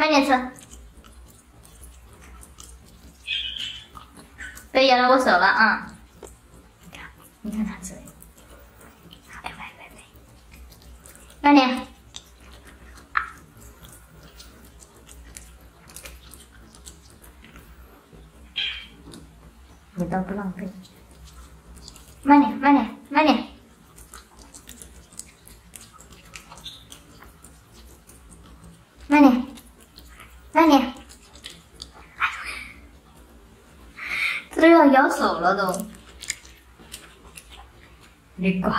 慢点吃。别咬到我手了啊！你看他这，哎喂喂喂，慢点。你倒不浪费，慢点，慢点，慢点，慢点，慢点。这都要咬手了都，你乖。